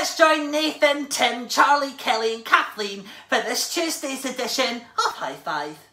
let's join Nathan, Tim, Charlie, Kelly, and Kathleen for this Tuesday's edition of High Five.